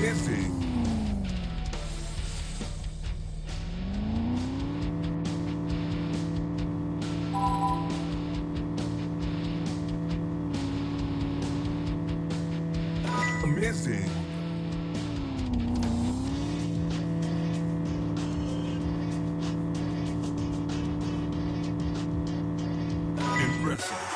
Missing. Missing. Impressive.